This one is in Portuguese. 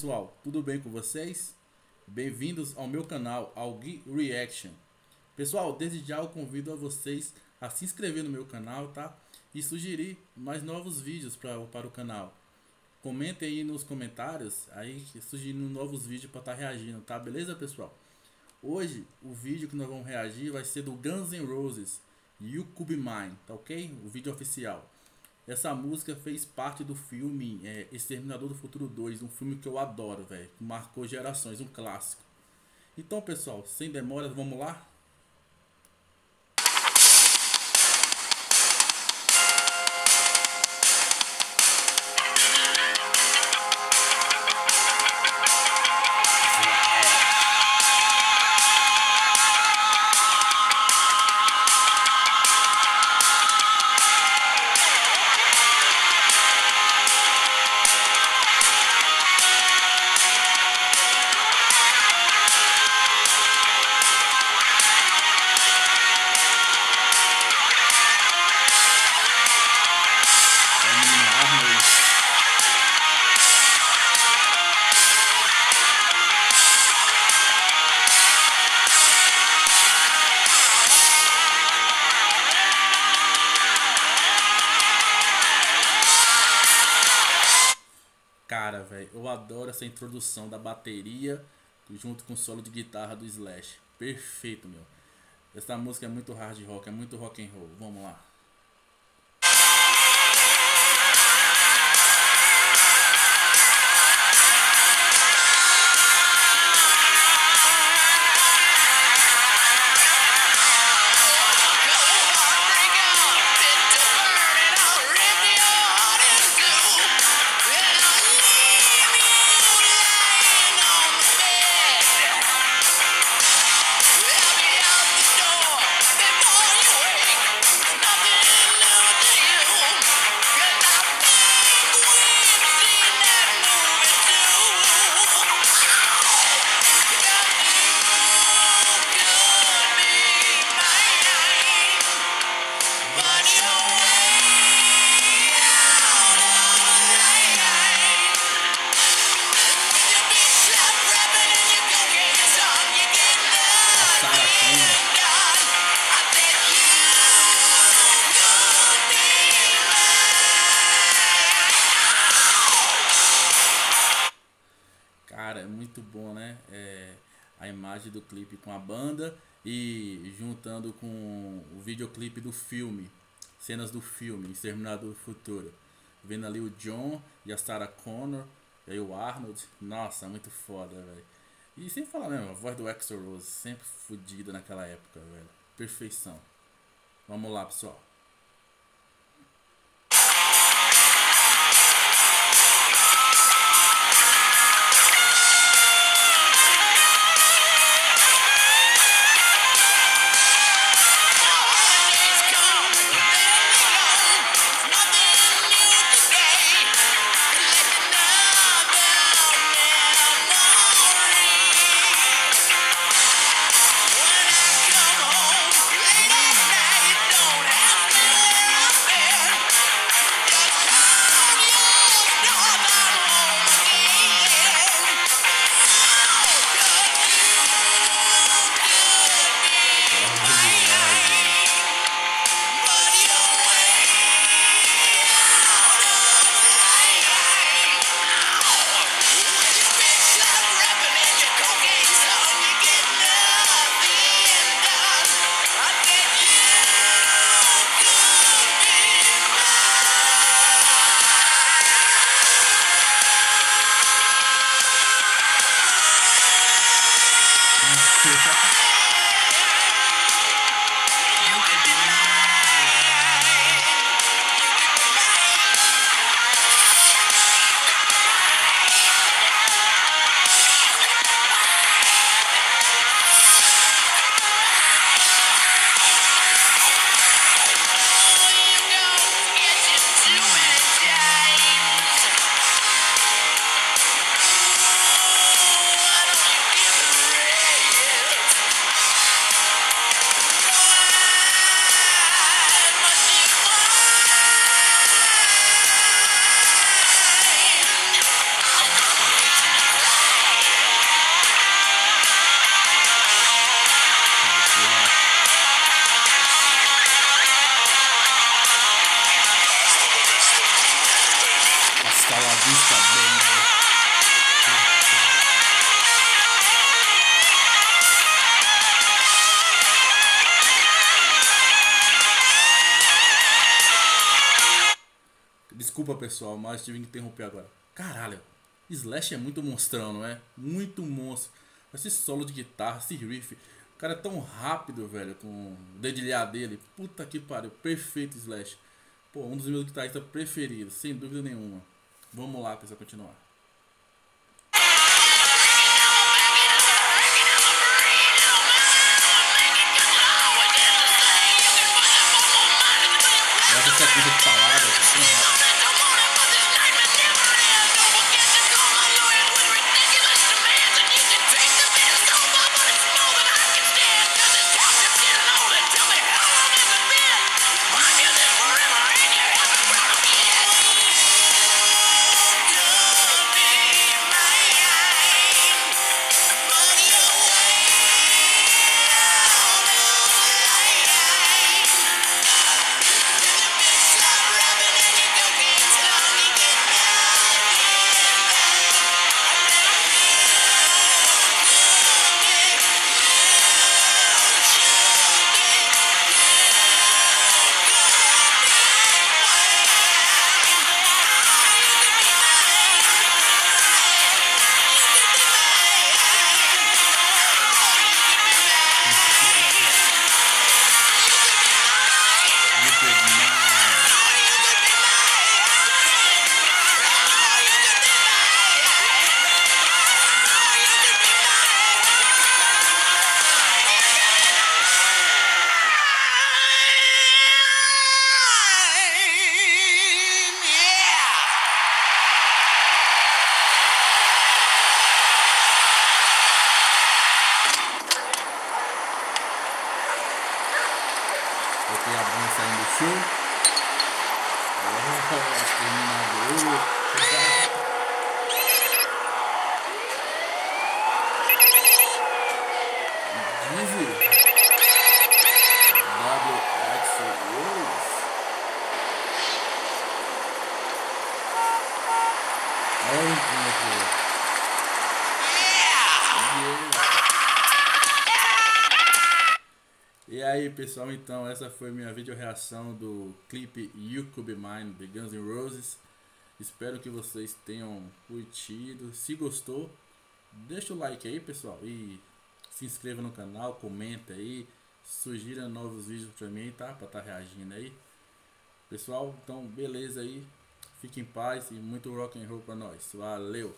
pessoal, tudo bem com vocês? Bem-vindos ao meu canal Algui Reaction. Pessoal, desde já eu convido a vocês a se inscrever no meu canal, tá? E sugerir mais novos vídeos pra, para o canal. Comentem aí nos comentários, aí sugerindo novos vídeos para estar tá reagindo, tá? Beleza, pessoal? Hoje, o vídeo que nós vamos reagir vai ser do Guns N' Roses, You Could Be Mine, tá ok? O vídeo oficial. Essa música fez parte do filme é, Exterminador do Futuro 2, um filme que eu adoro, velho. Marcou gerações, um clássico. Então, pessoal, sem demoras, vamos lá? Velho, eu adoro essa introdução da bateria junto com o solo de guitarra do Slash. Perfeito, meu. Essa música é muito hard rock, é muito rock and roll. Vamos lá. Muito bom, né? É, a imagem do clipe com a banda e juntando com o videoclipe do filme, cenas do filme, Exterminador do Futuro. Vendo ali o John e a Sarah Connor, e aí o Arnold. Nossa, muito foda, velho. E sem falar mesmo, a voz do Axel Rose, sempre fodida naquela época, velho. Perfeição. Vamos lá, pessoal. Desculpa, pessoal, mas tive que interromper agora. Caralho, Slash é muito monstrão, não é? Muito monstro. Esse solo de guitarra, esse riff. O cara é tão rápido, velho, com o dedilhar dele. Puta que pariu, perfeito Slash. Pô, um dos meus guitarristas preferidos, sem dúvida nenhuma. Vamos lá, pessoal, continuar. Essa sequência de palavras, é banda saindo do show. Oh, exterminador. Dizzy. Double Axel Rose. Olha como é que é. Yeah. E aí pessoal, então essa foi minha vídeo reação do clipe You Could Be Mine de Guns N' Roses. Espero que vocês tenham curtido. Se gostou, deixa o like aí pessoal e se inscreva no canal, comenta aí, sugira novos vídeos pra mim, tá? Pra estar tá reagindo aí. Pessoal, então beleza aí. Fique em paz e muito rock and roll pra nós. Valeu!